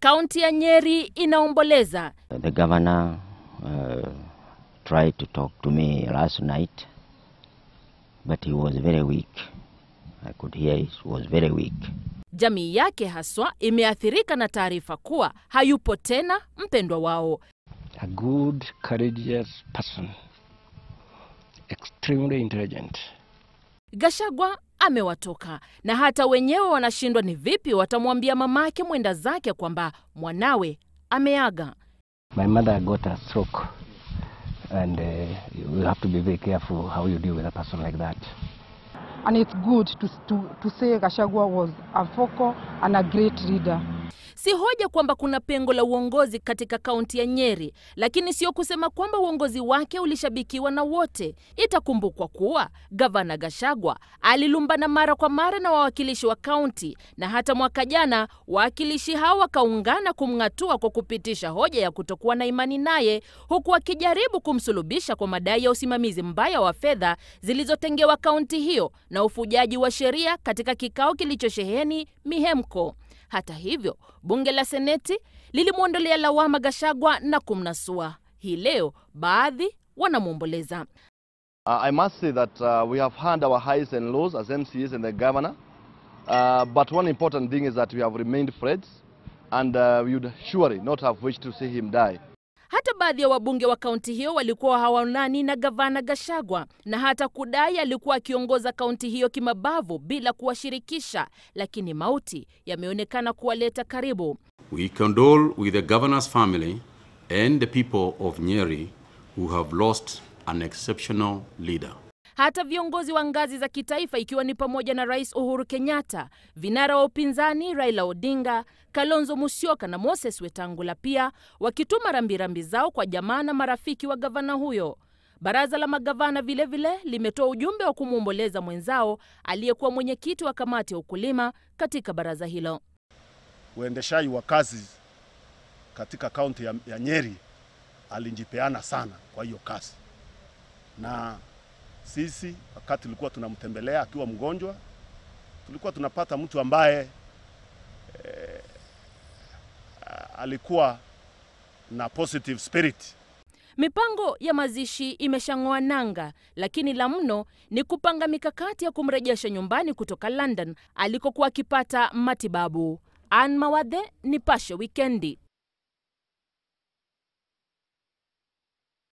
Kaunti ya Nyeri inaomboleza. The governor uh, tried to talk to me last night, but he was very weak. I could hear he was very weak. Jamii yake haswa imeathirika na taarifa kuwa hayupo tena mpendwa wao. a good, courageous person, extremely intelligent. Gashagwa amewatoka na hata wenyewe wanashindwa ni vipi watamwambia mamake mwenda zake kwamba mwanawe ameaga. My mother got a stroke, and uh, you have to be very careful how you deal with a person like that. and it's good to, to, to say Gashagwa was a vocal and a great leader. Si hoja kwamba kuna pengo la uongozi katika kaunti ya Nyeri, lakini sio kusema kwamba uongozi wake ulishabikiwa na wote. Itakumbukwa kuwa gavana Gashagwa alilumbana mara kwa mara na wawakilishi wa kaunti, na hata mwaka jana wawakilishi hao wakaungana kumng'atua kwa kupitisha hoja ya kutokuwa na imani naye, huku wakijaribu kumsulubisha kwa madai ya usimamizi mbaya wa fedha zilizotengewa kaunti hiyo na ufujaji wa sheria katika kikao kilichosheheni mihemko. Hata hivyo, bunge la Seneti lilimwondolea lawama Gashagwa na kumnasua. Hii leo baadhi wanamwomboleza. Uh, I must say that uh, we have had our highs and lows as MCs and the governor. Uh, but one important thing is that we have remained friends and uh, we would surely not have wished to see him die. Hata baadhi ya wabunge wa kaunti hiyo walikuwa hawaonani na gavana Gashagwa na hata kudai alikuwa akiongoza kaunti hiyo kimabavu bila kuwashirikisha, lakini mauti yameonekana kuwaleta karibu. We condole with the governor's family and the people of Nyeri who have lost an exceptional leader. Hata viongozi wa ngazi za kitaifa ikiwa ni pamoja na Rais Uhuru Kenyatta, vinara wa upinzani Raila Odinga, Kalonzo Musyoka na Moses Wetangula pia wakituma rambirambi zao kwa jamaa na marafiki wa gavana huyo. Baraza la magavana vilevile vile limetoa ujumbe wa kumwomboleza mwenzao aliyekuwa mwenyekiti wa kamati ya ukulima katika baraza hilo. uendeshaji wa kazi katika kaunti ya, ya Nyeri alijipeana sana kwa hiyo kazi, na sisi wakati tulikuwa tunamtembelea akiwa mgonjwa, tulikuwa tunapata mtu ambaye eh, alikuwa na positive spirit. Mipango ya mazishi imeshang'oa nanga, lakini la mno ni kupanga mikakati ya kumrejesha nyumbani kutoka London alikokuwa akipata matibabu. Ann Mawadhe, Nipashe Wikendi.